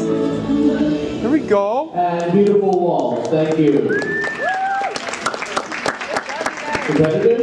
Here we go. And beautiful walls. Thank you. Competitive?